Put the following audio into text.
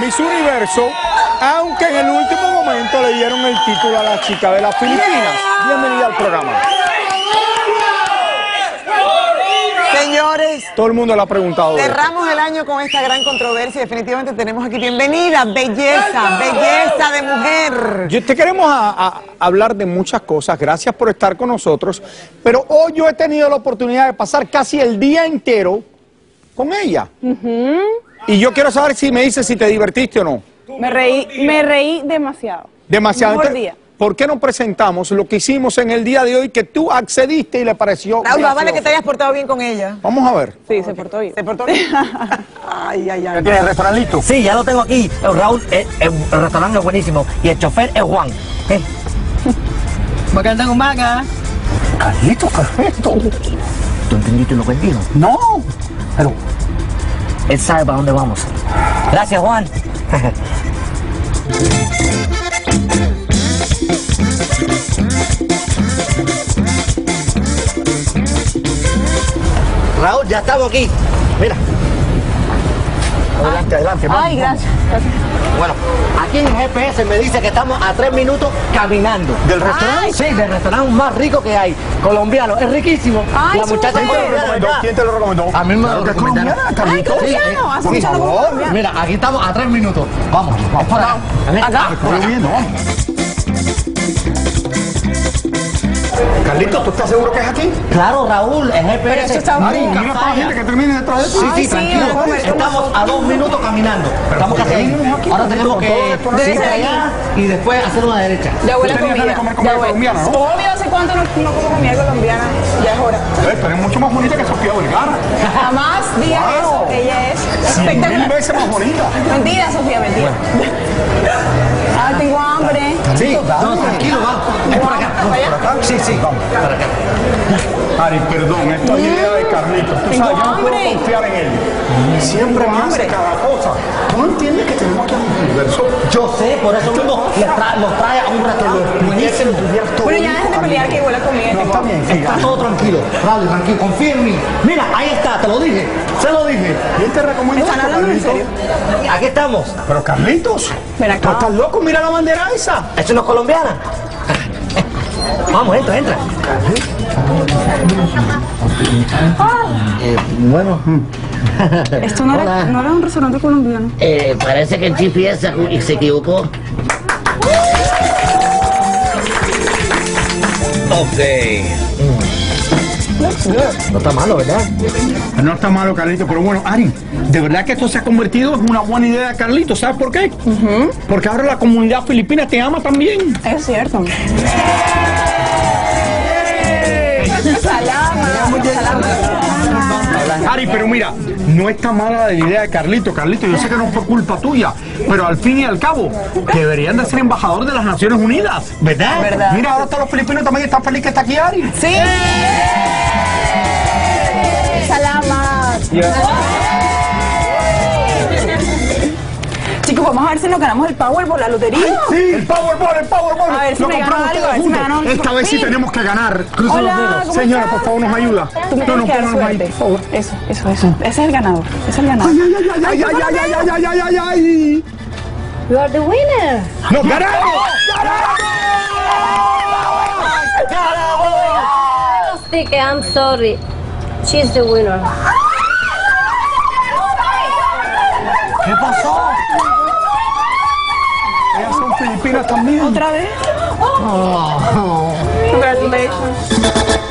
Miss Universo, aunque en el último momento le dieron el título a la chica de las Filipinas. Bienvenida al programa. Señores, Todo el mundo le ha preguntado. cerramos el año con esta gran controversia. Definitivamente tenemos aquí bienvenida, belleza, belleza de mujer. Yo- Te queremos a- a- hablar de muchas cosas, gracias por estar con nosotros, pero hoy yo he tenido la oportunidad de pasar casi el día entero con ella. Y yo quiero saber si me dices si te divertiste o no. Me reí, me reí demasiado. Demasiado. Mejor Entonces, día. ¿Por qué no presentamos lo que hicimos en el día de hoy que tú accediste y le pareció Raúl, vale que te hayas portado bien con ella. Vamos a ver. Sí, se portó bien. ¿Se portó bien? Ay, ay, ay. ¿Tienes refranito? Sí, ya lo tengo aquí. El Raúl, eh, el, el restaurante es buenísimo. Y el chofer es Juan. ¿Eh? Magandang umaga. Carlito, Carlito. ¿Tú entendiste lo que él dijo? No, pero Él sabe para dónde vamos. Gracias, Juan. Raúl, ya estamos aquí. Mira. Adelante, adelante. vamos, Ay, vamos. gracias. gracias. Bueno, aquí en el GPS me dice que estamos a tres minutos caminando. ¿Del restaurante? Sí, del restaurante más rico que hay. Colombiano, es riquísimo. Ay, la muchacha es súper. colombiana, ¿verdad? ¿quién te lo recomendó? A mí me lo recomendaron. Ay, colombiano, hace por favor. Mira, aquí estamos a tres minutos. Vamos, vamos para acá. Carlito, ¿tú estás seguro que es aquí? Claro, Raúl, el Pero esto está Ari, muy mira para la gente que termine detrás de ti. Sí, sí, tranquilo. Estamos a dos minutos caminando. Estamos ¿por casi ahí. Ahora tenemos que esto, ir para allá y después hacer una derecha. De comida. comer comida colombiana, ¿no? Obvio, ¿hace cuánto no, no como comida colombiana? Ya es hora. Eh, Tú eres mucho más bonita que Sofía Vergara. Jamás digas Wow. eso. Ella es Cien mil espectacular. veces más bonita. Mentira, Sofía, mentira. Ay, tengo hambre. Sí, no, tranquilo, vamos. Es por acá. ¿Para allá? ¿Por acá? Sí, sí, vamos. Para acá. Ari, perdón, esto es idea de Carlito. Tú sabes, yo no puedo confiar en él. Siempre me hace cada cosa. ¿Tú no entiendes que tenemos aquí un universo? Yo sé, por eso mismo tra- los trae a un restaurante buenísimo. Bueno, ya dejen de pelear que huele a comida. No, está bien, Está todo tranquilo. Raúl, tranquilo, confía en mí. Mira, ahí está, te lo dije. Se lo dije. ¿Quién te recomienda ¿Están hablando en Carlito? serio? Aquí estamos. Pero Carlitos. ¿tú estás loco? Mira la bandera esa. ¿Eso no es colombiana? Vamos, entra, entra. Eh, bueno, Esto no era, no era un restaurante colombiano. eh, parece que el GPS se, se equivocó. No está malo, ¿verdad? No está malo, Carlito, pero bueno, Ari, de verdad que esto se ha convertido en una buena idea, Carlito. ¿Sabes por qué? Porque ahora la comunidad filipina te ama también. Es cierto. Salama. Ari, pero mira, no está mala la idea de Carlito. Carlito, yo sé que no fue culpa tuya, pero al fin y al cabo, deberían de ser embajador de las Naciones Unidas, ¿verdad? Verdad. Mira, ahora todos los filipinos también están felices que está aquí Ari. Sí. Salama. Chicos, vamos a ver si nos ganamos el Powerball, la lotería. Sí, el Powerball, el Powerball. A ver si Lo me compramos algo, todos a ver si me juntos. un Esta vez sí tenemos que ganar. Cruza Hola, los dedos. ¿cómo Señora, estás? por favor, nos ayuda. Tú me No, no, que ahí, suerte. por favor. Eso, eso, eso. Ese es el ganador. Ese es el ganador. Ay, ay, ay, ay, ay, ay, ay, ay, ay, ay, ay. You are the winner. ¡Nos ganamos! Stick, I'm sorry. She's the winner. ¿Qué pasó? ¿Otra vez? Oh. Congratulations.